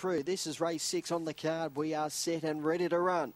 through. This is race six on the card. We are set and ready to run.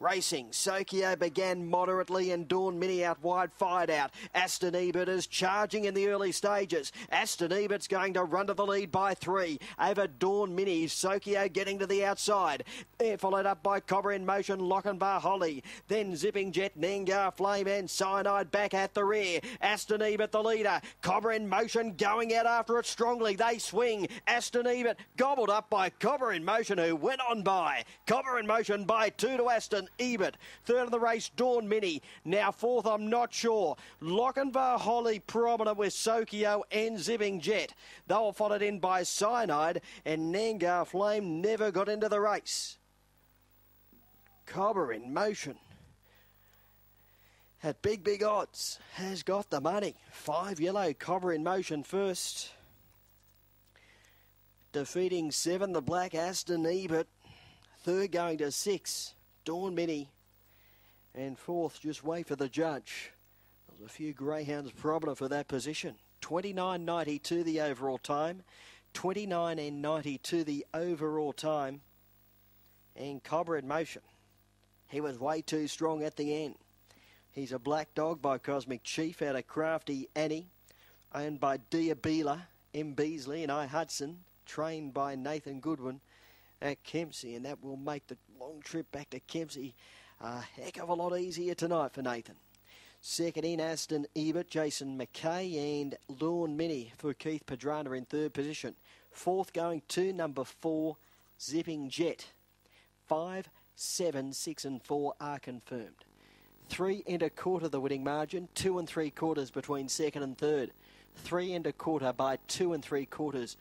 Racing, Sokio began moderately and Dawn Mini out wide, fired out. Aston Ebert is charging in the early stages. Aston Ebert's going to run to the lead by three. Over Dawn Mini, Sokio getting to the outside. They're followed up by Cobra in motion, Lochinvar Holly. Then Zipping Jet, Nangar Flame and Cyanide back at the rear. Aston Ebert the leader. Cobra in motion going out after it strongly. They swing. Aston Ebert gobbled up by Cobra in motion who went on by. Cobra in motion by two to Aston. Ebert. Third of the race, Dawn Mini. Now fourth, I'm not sure. Lochinvar Holly prominent with Sokio and Zipping Jet. They were followed in by Cyanide and Nangar Flame never got into the race. Cobber in motion. At big, big odds, has got the money. Five yellow, Cobber in motion first. Defeating seven, the black Aston Ebert. Third going to six. Dawn Mini. And fourth, just wait for the judge. There's a few greyhounds prominent for that position. 29.92 the overall time. 29 and 92 the overall time. And Cobra in motion. He was way too strong at the end. He's a black dog by Cosmic Chief out of Crafty Annie, owned by Diabela, M. Beasley, and I. Hudson, trained by Nathan Goodwin at Kempsey, and that will make the long trip back to Kempsey a heck of a lot easier tonight for Nathan. Second in Aston Ebert, Jason McKay, and Dawn Mini for Keith Padrana in third position. Fourth going to number four, Zipping Jet. Five, seven, six, and four are confirmed. Three and a quarter the winning margin, two and three quarters between second and third. Three and a quarter by two and three quarters